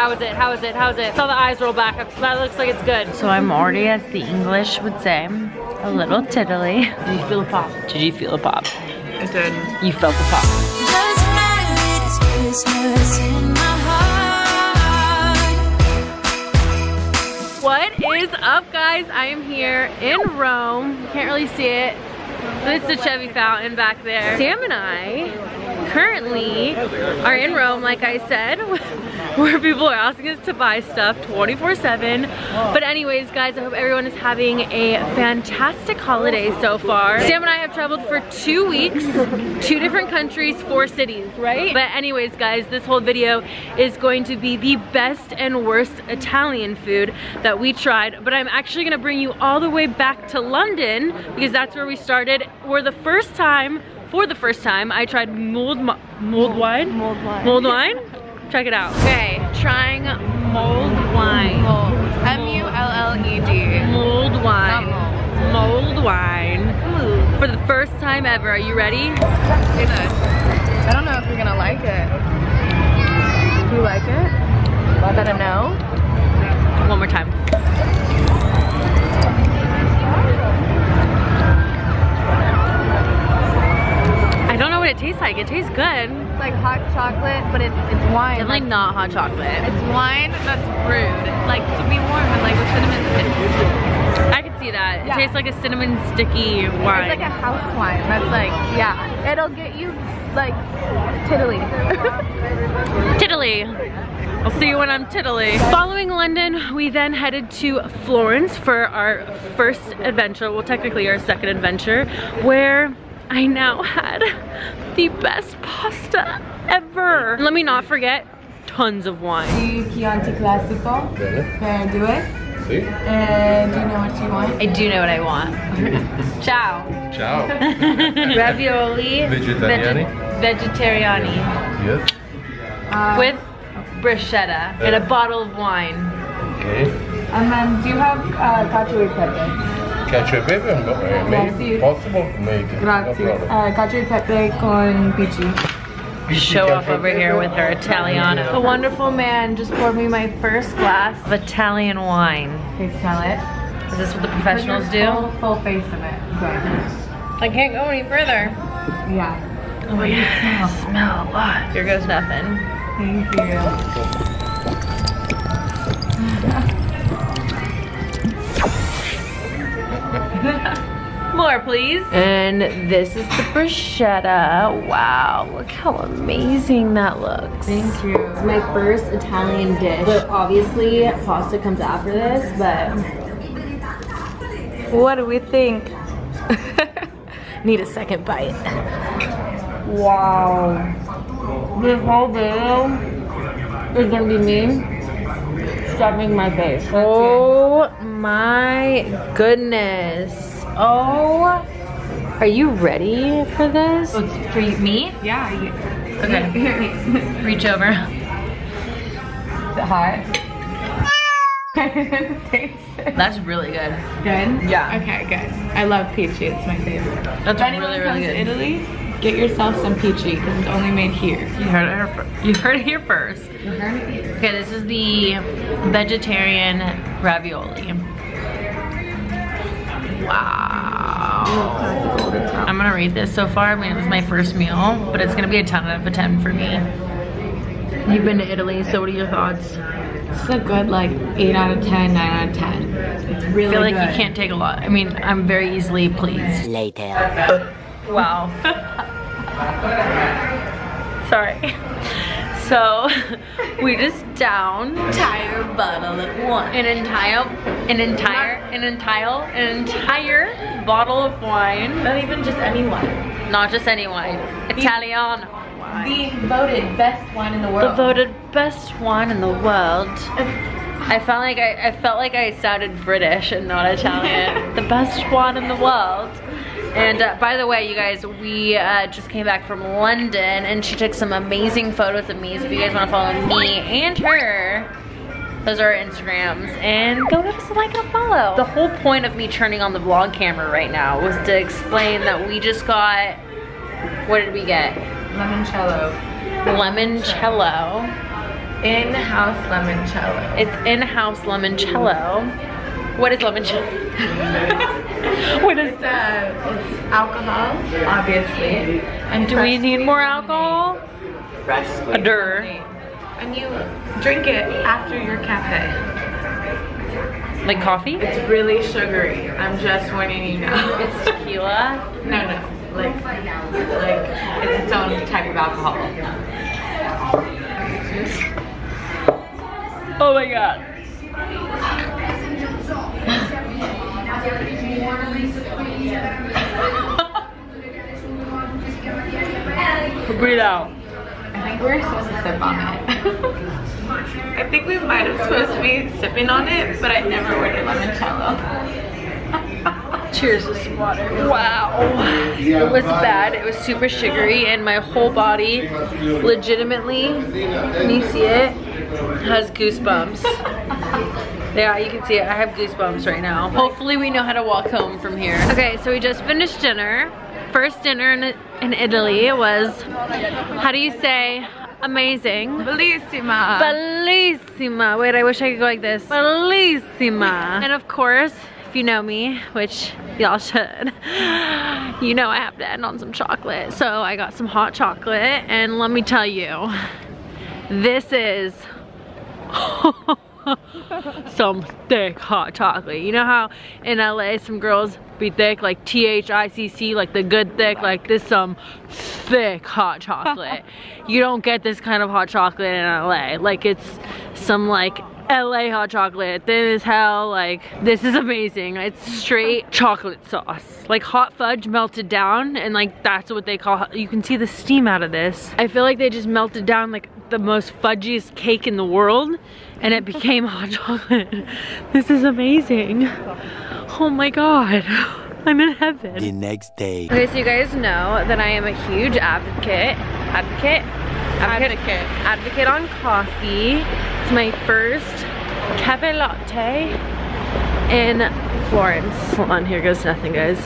How is it? How is it? How is it? Saw the eyes roll back. That looks like it's good. So I'm already, as the English would say, a little tiddly. Did you feel a pop? Did you feel a pop? I did. You felt the pop. Doesn't matter, it's Christmas in my heart. What is up guys? I am here in Rome. Can't really see it. But it's the Trevi fountain back there. Sam and I currently are in Rome, like I said, where people are asking us to buy stuff 24-7. But anyways, guys, I hope everyone is having a fantastic holiday so far. Sam and I have traveled for two weeks, two different countries, four cities, right? But anyways, guys, this whole video is going to be the best and worst Italian food that we tried. But I'm actually gonna bring you all the way back to London because that's where we started. We're the first time for the first time, I tried mold mulled wine? Mulled wine. Mulled wine? Check it out. Okay, trying mold wine. Mold. M-U-L-L-E-D. Mulled wine. Not Mulled wine. For the first time ever. Are you ready? I don't know if you're gonna like it. Do you like it? That a no? One more time. Don't know what it tastes like. It tastes good. It's like hot chocolate, but it's it's wine. Definitely like, not hot chocolate. It's wine that's brewed, like to be warm and like with cinnamon. I can see that. It Yeah. tastes like a cinnamon sticky wine. It's like a house wine. That's like, yeah, it'll get you like tiddly. Tiddly. I'll see you when I'm tiddly. Following London, we then headed to Florence for our first adventure, well technically our second adventure, where I now had the best pasta ever. Let me not forget, tons of wine. Do Chianti Classico. Can I do it? And do you know what you want? I do know what I want. Ciao. Ciao. Ravioli. Vegetariani? vege- vegetariani. Yes. Uh, With bruschetta and a bottle of wine. Okay. And then do you have uh, cacio e pepe? Cacio e pepe? Yes, maybe you- possible? Maybe. No Grazie. problem. Uh, cacio e pepe con pici. Show off over here with her Italiano. The wonderful man just poured me my first glass of Italian wine. Okay, smell it. Is this what the Put your professionals do? Full, full face of it. Good. I can't go any further. Yeah. Oh my yeah, smell a lot. Here goes nothing. Thank you. More, please. And this is the bruschetta. Wow, look how amazing that looks. Thank you. It's my first Italian dish. But obviously, pasta comes after this, but What do we think? Need a second bite. Wow. This whole video is gonna be me stuffing my face. That's Oh my goodness. Oh, are you ready for this? Oh, for you, me? it. Yeah. you- Okay. Reach over. Is it hot? That's really good. Good? Yeah. Okay, good. I love pici. It's my favorite. That's If really, really good. Italy, get yourself some pici because it's only made here. You heard it here first. You heard it here first. Okay, this is the vegetarian ravioli. Wow. I'm gonna rate this so far. I mean, it was my first meal, but it's gonna be a 10 out of a 10 for me. You've been to Italy, so what are your thoughts? It's a good like 8 out of 10, 9 out of 10. It's I really feel like good. you can't take a lot. I mean, I'm very easily pleased. Later. Wow. Sorry. So we just downed entire bottle of wine. An entire, an entire, an entire, an entire bottle of wine. Not even just any wine. Not just any wine. Italiano wine. The voted best wine in the world. The voted best wine in the world. I felt like I, I felt like I sounded British and not Italian. the best wine in the world. And uh, by the way, you guys, we uh, just came back from London and she took some amazing photos of me. So if you guys want to follow me and her, those are our Instagrams. And go give us a like and a follow. The whole point of me turning on the vlog camera right now was to explain that we just got, what did we get? Limoncello. Limoncello. in-house limoncello. It's in-house limoncello. What is limoncello? what is It's, uh, it's alcohol, obviously. And Do we need more alcohol? Fresh squeezed Adur. lemonade. And you drink it after your cafe. Like coffee? It's really sugary. I'm just warning you now. It's tequila. no, no. Like, like it's its own type of alcohol. Oh my god. Breathe out. I think we're supposed to sip on it. I think we might have supposed to be sipping on it, but I never ordered limoncello. Cheers to some water. Wow. It was bad. It was super sugary and my whole body legitimately, can you see it? Has goosebumps. Yeah, you can see it. I have goosebumps right now. Hopefully we know how to walk home from here. Okay, so we just finished dinner. First dinner in, in Italy was, how do you say, amazing. Bellissima. Bellissima. Wait, I wish I could go like this. Bellissima. and of course, if you know me, which y'all should, you know I have to end on some chocolate. So I got some hot chocolate and let me tell you, this is oh, some thick hot chocolate. You know how in LA some girls be thick, like T-H-I-C-C, like the good thick, like this some thick hot chocolate. you don't get this kind of hot chocolate in LA. Like it's some like LA hot chocolate, thin as hell, like this is amazing. It's straight chocolate sauce. Like hot fudge melted down and like that's what they call, you can see the steam out of this. I feel like they just melted down like the most fudgiest cake in the world and it became hot chocolate. This is amazing. Oh my God, I'm in heaven. The next day. Okay, so you guys know that I am a huge advocate, advocate, advocate, Advocate. advocate on coffee. It's my first cafe latte in Florence. Hold on, here goes nothing, guys.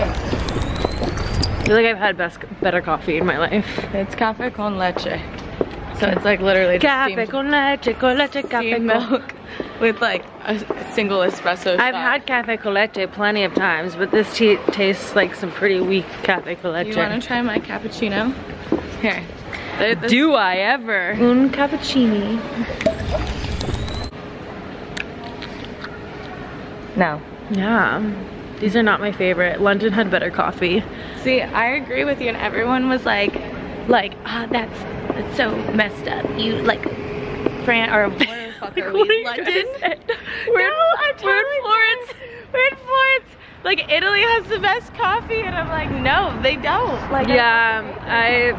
I feel like I've had best, better coffee in my life. It's cafe con leche. So it's like literally just Cafe steamed, con leche, con leche, cafe milk with like a single espresso I've shot. had cafe con leche plenty of times, but this tea tastes like some pretty weak cafe con leche. You want to try my cappuccino? Here. This- Do I ever? Un cappuccini. No. Yeah. These are not my favorite. London had better coffee. See, I agree with you, and everyone was like, like, ah, that's that's so messed up. You like, Fran or where the fuck are are we? you London? We're, No, I'm we're in Florence. We're in Florence. Like Italy has the best coffee, and I'm like, no, they don't. Like, Yeah, I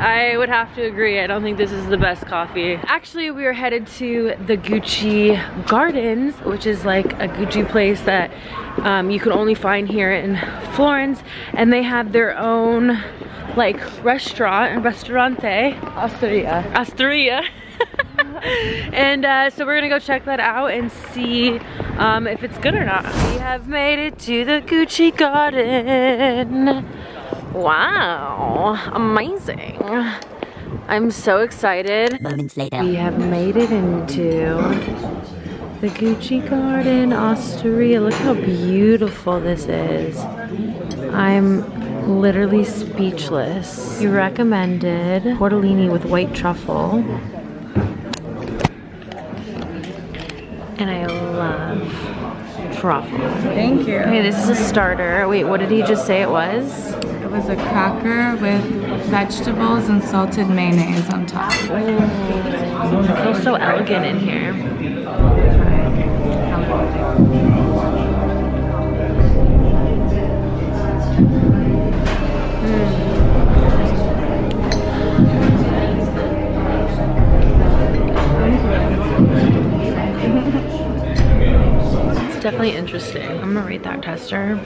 I would have to agree. I don't think this is the best coffee. Actually, we are headed to the Gucci Gardens, which is like a Gucci place that um, you can only find here in Florence. And they have their own like restaurant, and restaurante. Osteria. Astoria. and uh, so we're gonna go check that out and see um, if it's good or not. We have made it to the Gucci Garden. Wow, amazing. I'm so excited. Moments later. We have made it into the Gucci Garden, Osteria. Look how beautiful this is. I'm literally speechless. You recommended tortellini with white truffle. And I love truffle. Thank you. Okay, this is a starter. Wait, what did he just say it was? It was a cracker with vegetables and salted mayonnaise on top. It feels so elegant in here. Definitely interesting. I'm gonna rate that tester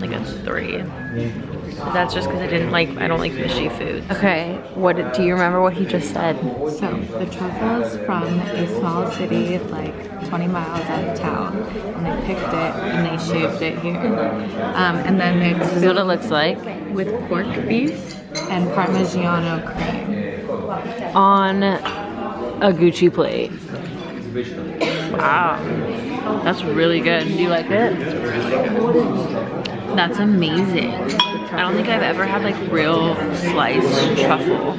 like a three. But that's just because I didn't like, I don't like fishy foods. Okay, what do you remember what he just said? So the truffle is from a small city like 20 miles out of town, and they picked it and they shaved it here. Um, and then it's This is what it looks like. with pork beef and Parmigiano cream. On a Gucci plate. Wow. That's really good. Do you like it? That's amazing. I don't think I've ever had like real sliced truffle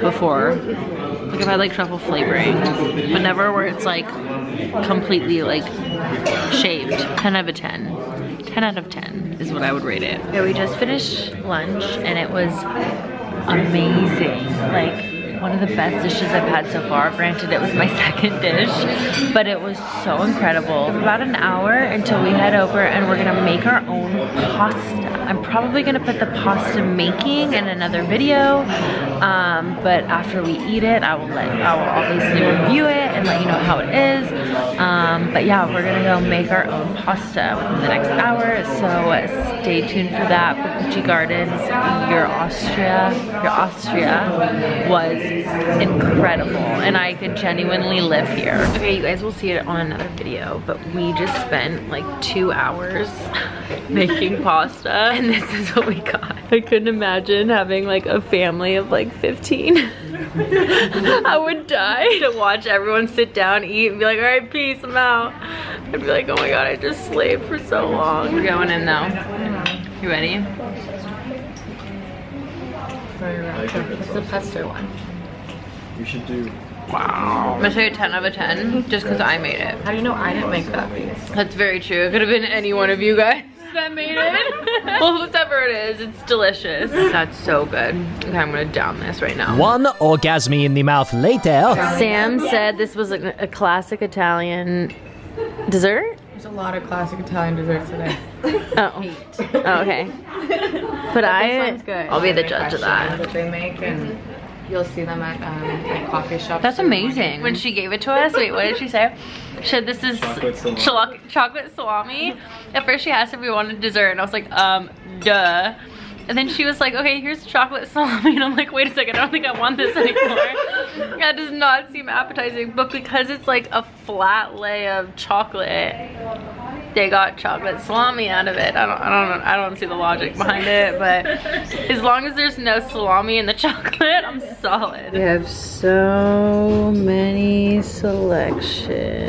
before. Like I've had like truffle flavoring, but never where it's like completely like shaved. 10 out of 10. 10 out of 10 is what I would rate it. Okay, we just finished lunch and it was amazing. Like one of the best dishes I've had so far. Granted, it was my second dish, but it was so incredible. About an hour until we head over and we're gonna make our own pasta. I'm probably gonna put the pasta making in another video, um, but after we eat it, I will let, I will obviously review it and let you know how it is. Um, but yeah, we're gonna go make our own pasta within the next hour, so stay tuned for that. Gucci Gardens, your Austria, your Austria was incredible and I could genuinely live here. Okay, you guys will see it on another video, but we just spent like two hours making pasta and this is what we got. I couldn't imagine having like a family of like 15. I would die to watch everyone sit down, eat, and be like, all right, peace, I'm out. I'd be like, oh my God, I just slaved for so long. We're going in though. You ready? It's the pesto one. You should do. Wow. I'm gonna say a 10 out of 10 just because I made it. How do you know I didn't make that piece? That's very true. It could have been any one of you guys that made it. well, whatever it is, it's delicious. That's so good. Okay, I'm gonna down this right now. One orgasm in the mouth later. Sam said this was a, a classic Italian dessert. There's a lot of classic Italian desserts today. Oh. oh okay. But I, one's good. I'll be the judge of that. that they make and you'll see them at, um, at coffee shops. That's in the morning. amazing. When she gave it to us, wait, what did she say? She said this is Chocolate salami. chocolate, chocolate salami. At first she asked if we wanted dessert and I was like, um, duh. And then she was like, okay, here's chocolate salami. And I'm like, wait a second, I don't think I want this anymore. that does not seem appetizing. But because it's like a flat lay of chocolate, they got chocolate salami out of it. I don't, I don't I don't see the logic behind it, but as long as there's no salami in the chocolate, I'm solid. We have so many selections.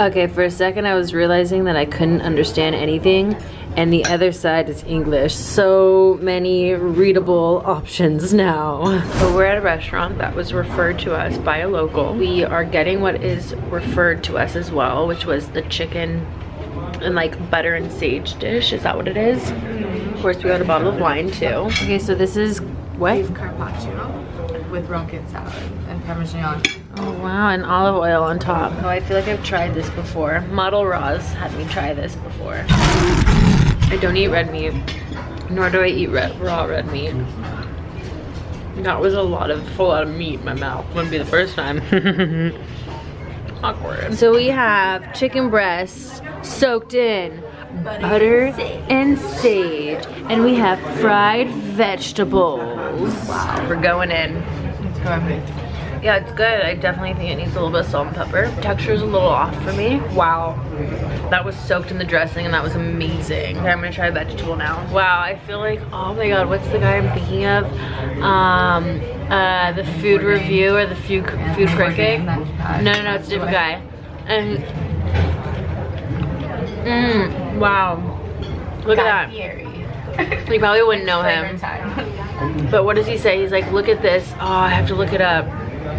Okay, for a second I was realizing that I couldn't understand anything and the other side is English. So many readable options now. So we're at a restaurant that was referred to us by a local. We are getting what is referred to us as well, which was the chicken and like butter and sage dish. Is that what it is? Of course, we got a bottle of wine too. Okay, so this is what? Beef carpaccio with ronquin salad and parmesan. Oh wow, and olive oil on top. Oh, I feel like I've tried this before. Model Roz had me try this before. I don't eat red meat, nor do I eat red, raw red meat. That was a lot of, full lot of meat in my mouth. Wouldn't be the first time. Awkward. So we have chicken breast soaked in butter and sage. And we have fried vegetables. Wow, we're going in. It's good. Yeah, it's good. I definitely think it needs a little bit of salt and pepper. Texture is a little off for me. Wow. That was soaked in the dressing and that was amazing. Okay, I'm gonna try vegetable now. Wow, I feel like, oh my god, what's the guy I'm thinking of? Um, uh, the food review or the food, food critic? No, no, no, it's a different guy. And, mmm, wow. Look at that. You probably wouldn't know him. But what does he say? He's like, look at this. Oh, I have to look it up.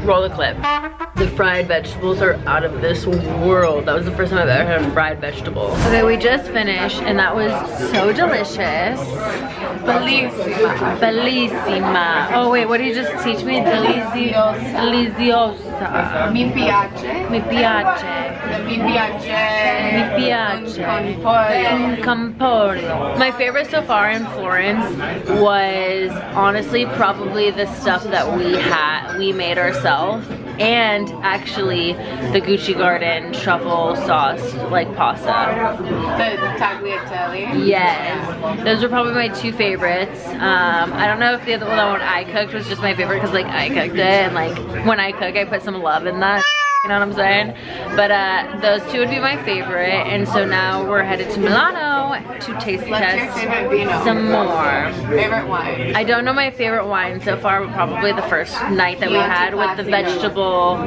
Roll the clip. The fried vegetables are out of this world. That was the first time I've ever had a fried vegetable. Okay, we just finished and that was so delicious. Bellissima. Bellissima. Oh wait, what did you just teach me? Delizio deliziosa. Mi piace. Mi piace. Mi piace. Mi piace. My favorite so far in Florence was honestly probably the stuff that we had, we made ourselves and actually the Gucci Garden truffle sauce like pasta. The tagliatelle. Yes, those were probably my two favorites. Um, I don't know if the other one I cooked was just my favorite because like I cooked it and like when I cook I put some love in that. You know what I'm saying? But uh, those two would be my favorite. And so now we're headed to Milano to taste test some more. Favorite wine? I don't know my favorite wine so far, but probably the first night that we had with the vegetable,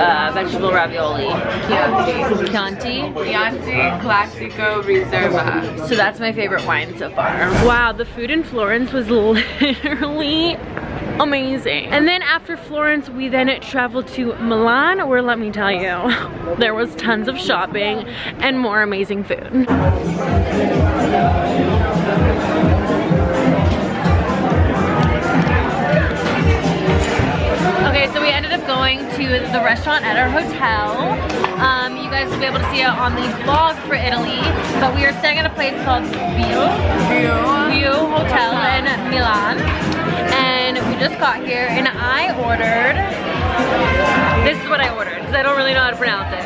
uh, vegetable ravioli. Chianti. Chianti. Chianti Classico Riserva. So that's my favorite wine so far. Wow, the food in Florence was literally amazing. And then after Florence, we then traveled to Milan, where let me tell you, there was tons of shopping and more amazing food. Okay, so we ended up going to the restaurant at our hotel. Um, you guys will be able to see it on the vlog for Italy, but we are staying at a place called View, View Hotel in Milan. Just got here and I ordered, this is what I ordered, because I don't really know how to pronounce it.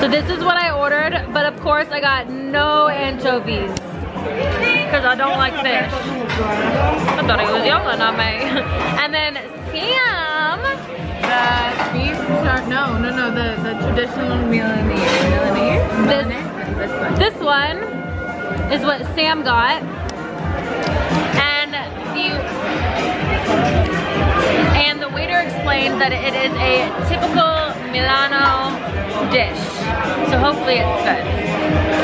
So this is what I ordered, but of course I got no anchovies. Because I don't like fish. I thought he was younger than me. And then Sam, The beef char- no, no, no, the, the traditional Milanese. Milanese? This- Milanese? This one. this one is what Sam got. And the and the waiter explained that it is a typical Milano dish. So hopefully it's good.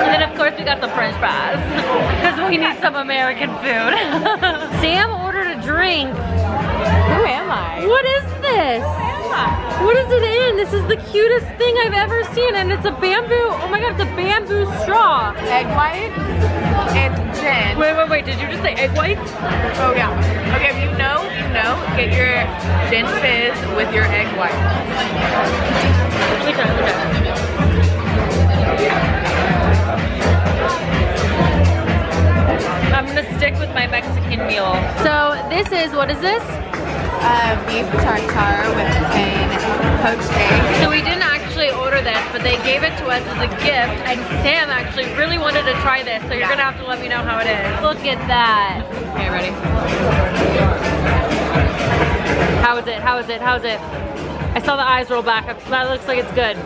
And then of course we got some french fries. Because we need some American food. Sam ordered a drink. Who am I? What is this? What is it in? This is the cutest thing I've ever seen and it's a bamboo, oh my god, it's a bamboo straw. Egg white and gin. Wait, wait, wait, did you just say egg whites? Oh yeah. Okay, if you know, you know, get your gin fizz with your egg white. Let me try, let. I'm gonna stick with my Mexican meal. So this is, what is this? Uh, beef tartare with an poached egg. So we didn't actually order this, but they gave it to us as a gift, and Sam actually really wanted to try this, so you're gonna have to let me know how it is. Look at that. Okay, ready? How is it? How is it? How is it? I saw the eyes roll back. That looks like it's good.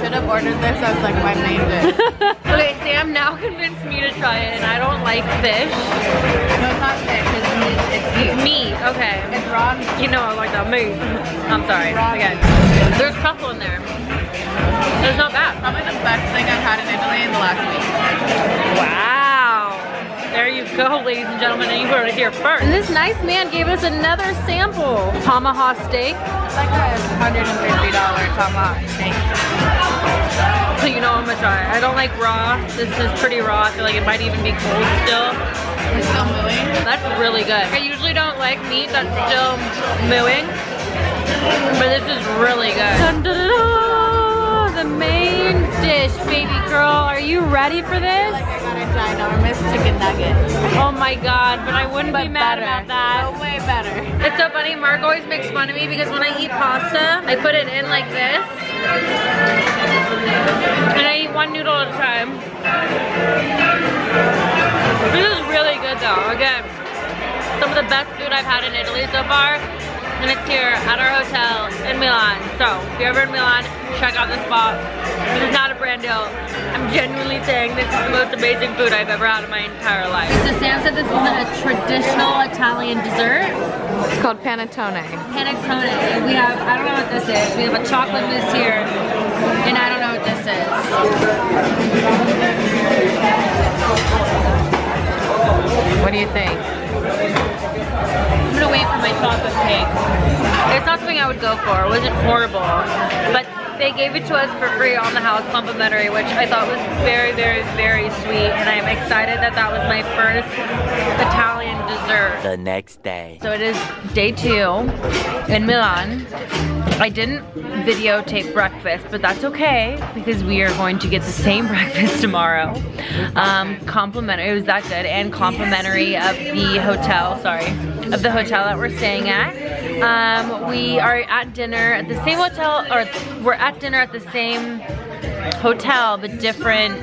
Should have ordered this as like my main dish. okay, Sam now convinced me to try it, and I don't like fish. no, it's not fish. It's meat. It's beef. Meat, okay. It's raw meat. You know I like that meat. I'm sorry. Raw Okay. There's truffle in there. It's not bad. Probably the best thing I've had in Italy in the last week. Wow. There you go, ladies and gentlemen, and you heard it here first. And this nice man gave us another sample. Tomahawk steak. It's like a $150 tomahawk steak. So you know I'm gonna try. it. I don't like raw. This is pretty raw. I feel like it might even be cold still. It's still mooing. That's really good. I usually don't like meat that's still mooing, but this is really good. Dun, dun, dun, dun. The main dish, baby girl. Are you ready for this? Like I got a ginormous chicken nugget. Oh my god, but I wouldn't be mad better. about that. So way better. It's so funny, Mark always makes fun of me because when I eat pasta, I put it in like this. And I eat one noodle at a time. This is really good though. Again, some of the best food I've had in Italy so far. And it's here at our hotel in Milan. So if you're ever in Milan, check out this spot. This is not a brand deal. I'm genuinely saying this is the most amazing food I've ever had in my entire life. So Sam said this was a traditional Italian dessert. It's called panettone. panettone. We have, I don't know what this is. We have a chocolate mousse here, and I don't know what this is. What do you think? I would go for. It wasn't horrible, but they gave it to us for free on the house complimentary, which I thought was very, very, very sweet, and I'm excited that that was my first Italian dessert. The next day. So it is day two in Milan. I didn't videotape breakfast, but that's okay because we are going to get the same breakfast tomorrow. Um, complimentary, it was that good, and complimentary of the hotel, sorry, of the hotel that we're staying at. Um, we are at dinner at the same hotel, or we're at dinner at the same hotel, but different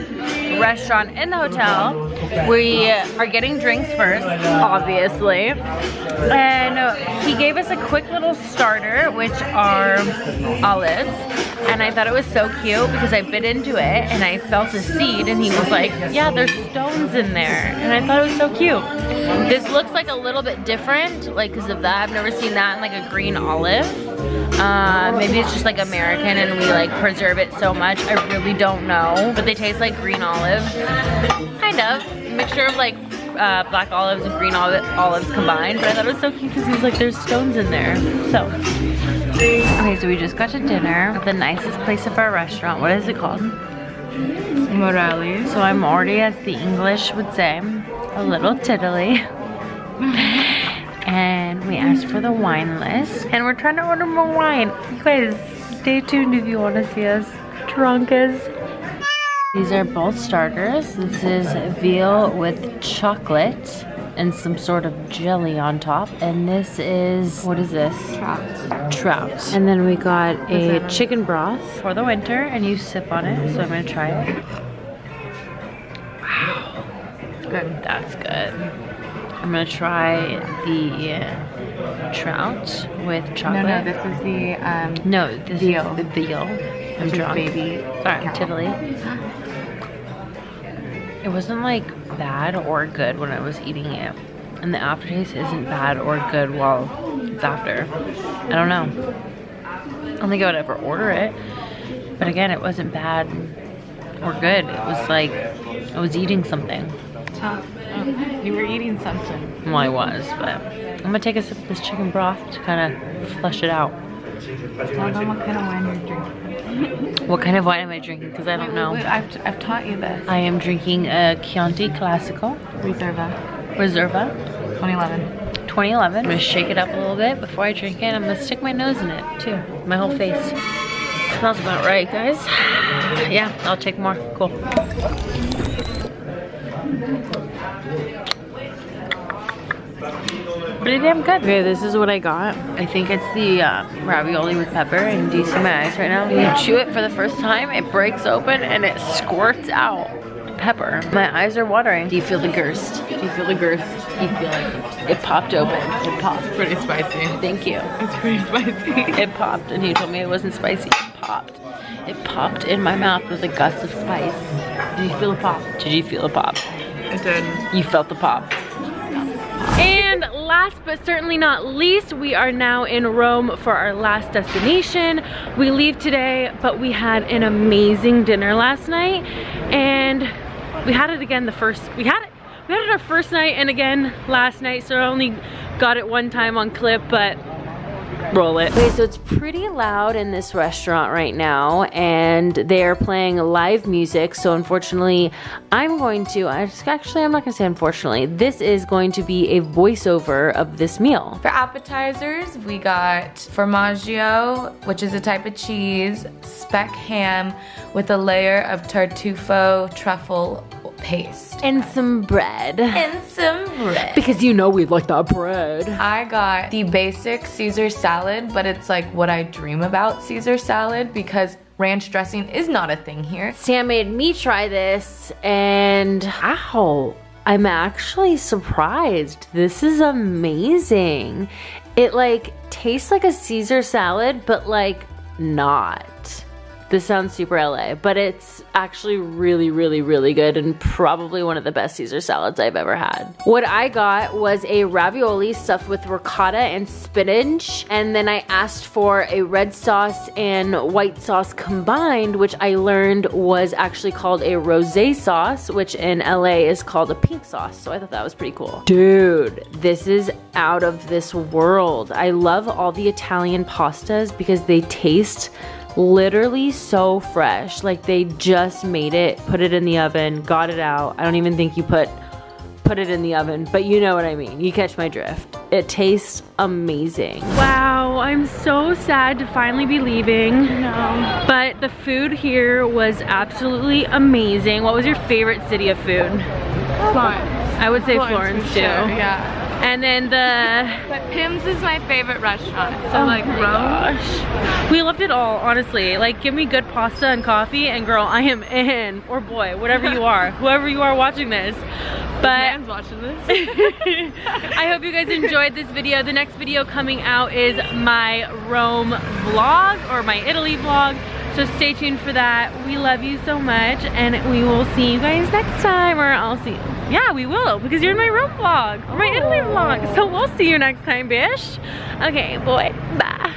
restaurant in the hotel. We are getting drinks first, obviously. And he gave us a quick little starter, which are olives. And I thought it was so cute because I bit into it and I felt a seed and he was like, yeah, there's stones in there. And I thought it was so cute. This looks like a little bit different, like because of that. I've never seen that in like a green olive. Uh, maybe it's just like American and we like preserve it so much. I really don't know. But they taste like green olives. Kind of. Mixture of like uh, black olives and green oli olives combined. But I thought it was so cute because he was like, there's stones in there. So. Okay, so we just got to dinner at the nicest place of our restaurant. What is it called? Morales. So I'm already, as the English would say, a little tiddly. and we asked for the wine list. And we're trying to order more wine. You guys, stay tuned if you want to see us drunk as. These are both starters. This is veal with chocolate and some sort of jelly on top. And this is, what is this? Trout. Trout. And then we got a chicken broth for the winter and you sip on it. So I'm gonna try it. Wow. Good. That's good. I'm gonna try the trout with No, chocolate. no, this is the um, No, this Veal. is the veal. I'm is drunk. baby. Sorry, cow. tiddly. It wasn't like bad or good when I was eating it. And the aftertaste isn't bad or good while it's after. I don't know. I don't think I would ever order it. But again, it wasn't bad or good. It was like I was eating something. Tough. Oh, you were eating something. Well, I was, but I'm gonna take a sip of this chicken broth to kind of flush it out. What kind of wine you're drinking. What kind of wine am I drinking? Because I don't know. Wait, I've, I've taught you this. I am drinking a Chianti Classico Reserva, Reserva 2011. 2011. I'm gonna shake it up a little bit before I drink it. I'm gonna stick my nose in it too, my whole face. Smells about right, guys. Yeah, I'll take more. Cool. Pretty damn good. Okay, this is what I got. I think it's the uh, ravioli with pepper and do you see my eyes right now? You chew it for the first time, it breaks open and it squirts out pepper. My eyes are watering. Do you feel the girst? Do you feel the girst? Do you feel like it popped open? It popped. Pretty spicy. Thank you. It's pretty spicy. It popped and he told me it wasn't spicy. It popped. It popped in my mouth with a gust of spice. Did you feel a pop? Did you feel a pop? It did. You felt the pop. And last but certainly not least, we are now in Rome for our last destination. We leave today, but we had an amazing dinner last night and we had it again the first, we had it, we had it our first night and again last night, so I only got it one time on clip, but roll it. Okay, so it's pretty loud in this restaurant right now, and they're playing live music. So unfortunately, I'm going to. Actually, I'm not gonna say unfortunately. This is going to be a voiceover of this meal. For appetizers, we got formaggio, which is a type of cheese, speck ham with a layer of tartufo truffle paste. And some bread. And some bread. Because you know we like that bread. I got the basic Caesar salad, but it's like what I dream about Caesar salad because ranch dressing is not a thing here. Sam made me try this, and ow, I'm actually surprised. This is amazing. It like tastes like a Caesar salad, but like not. This sounds super LA, but it's actually really, really, really good and probably one of the best Caesar salads I've ever had. What I got was a ravioli stuffed with ricotta and spinach, and then I asked for a red sauce and white sauce combined, which I learned was actually called a rosé sauce, which in LA is called a pink sauce. So I thought that was pretty cool. Dude, this is out of this world. I love all the Italian pastas because they taste literally so fresh. Like they just made it, put it in the oven, got it out. I don't even think you put put it in the oven, but you know what I mean. You catch my drift. It tastes amazing. Wow, I'm so sad to finally be leaving. No. But the food here was absolutely amazing. What was your favorite city of food? Florence. I would say Florence, for too. sure, Yeah. And then the But Pim's is my favorite restaurant. So Oh like Rome. gosh. We loved it all, honestly. Like, give me good pasta and coffee, and girl, I am in. Or boy, whatever you are, whoever you are watching this. But Man's watching this. I hope you guys enjoyed this video. The next video coming out is my Rome vlog or my Italy vlog. So stay tuned for that. We love you so much and we will see you guys next time or I'll see you. Yeah, we will because you're in my room vlog or my oh. Italy vlog. So we'll see you next time, bish. Okay, boy, bye.